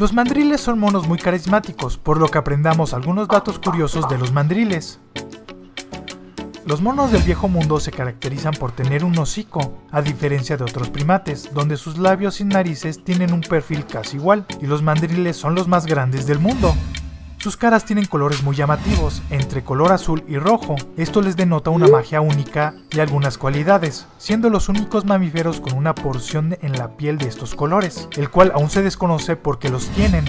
Los mandriles son monos muy carismáticos, por lo que aprendamos algunos datos curiosos de los mandriles. Los monos del viejo mundo se caracterizan por tener un hocico, a diferencia de otros primates, donde sus labios y narices tienen un perfil casi igual, y los mandriles son los más grandes del mundo. Sus caras tienen colores muy llamativos, entre color azul y rojo. Esto les denota una magia única y algunas cualidades, siendo los únicos mamíferos con una porción en la piel de estos colores, el cual aún se desconoce porque los tienen.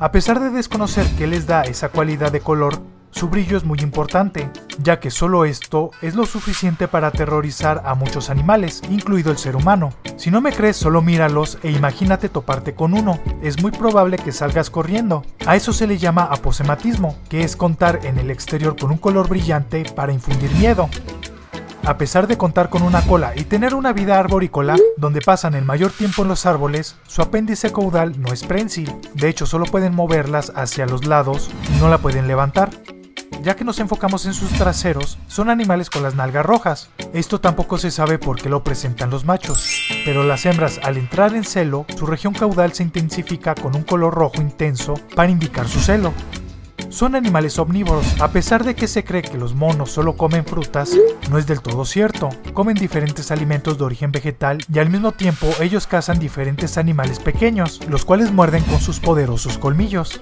A pesar de desconocer qué les da esa cualidad de color, su brillo es muy importante, ya que solo esto es lo suficiente para aterrorizar a muchos animales, incluido el ser humano. Si no me crees, solo míralos e imagínate toparte con uno. Es muy probable que salgas corriendo. A eso se le llama aposematismo, que es contar en el exterior con un color brillante para infundir miedo. A pesar de contar con una cola y tener una vida arborícola, donde pasan el mayor tiempo en los árboles, su apéndice caudal no es prensil. De hecho, solo pueden moverlas hacia los lados y no la pueden levantar ya que nos enfocamos en sus traseros, son animales con las nalgas rojas. Esto tampoco se sabe por qué lo presentan los machos, pero las hembras al entrar en celo, su región caudal se intensifica con un color rojo intenso para indicar su celo. Son animales omnívoros, a pesar de que se cree que los monos solo comen frutas, no es del todo cierto. Comen diferentes alimentos de origen vegetal y al mismo tiempo ellos cazan diferentes animales pequeños, los cuales muerden con sus poderosos colmillos.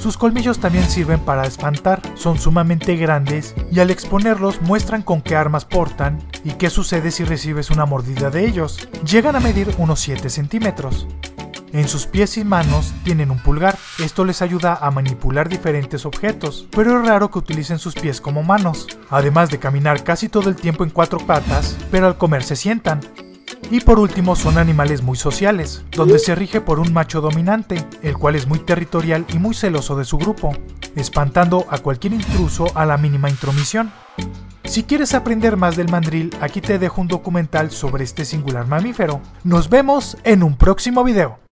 Sus colmillos también sirven para espantar, son sumamente grandes y al exponerlos muestran con qué armas portan y qué sucede si recibes una mordida de ellos. Llegan a medir unos 7 centímetros. En sus pies y manos tienen un pulgar, esto les ayuda a manipular diferentes objetos, pero es raro que utilicen sus pies como manos, además de caminar casi todo el tiempo en cuatro patas, pero al comer se sientan. Y por último son animales muy sociales, donde se rige por un macho dominante, el cual es muy territorial y muy celoso de su grupo, espantando a cualquier intruso a la mínima intromisión. Si quieres aprender más del mandril, aquí te dejo un documental sobre este singular mamífero. Nos vemos en un próximo video.